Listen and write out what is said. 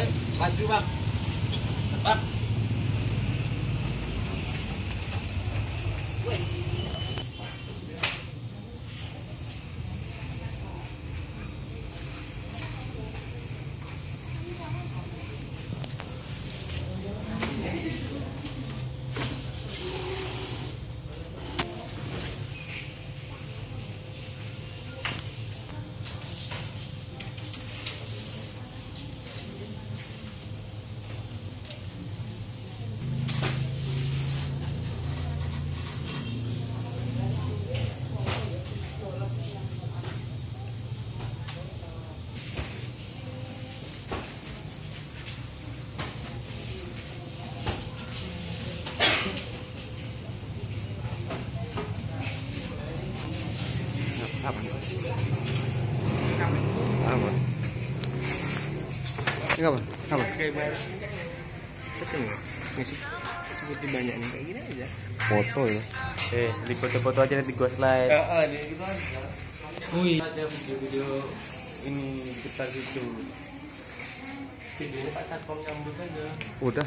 Eh, maju bang. Bang. Apa apa ini apa apa Seperti banyak nih kayak gini aja. foto ya Eh, di foto-foto aja nanti gua slide. Heeh, di gitu aja. Wih, aja video-video ini kita gitu. Videonya Pak Satpam nyambut aja. udah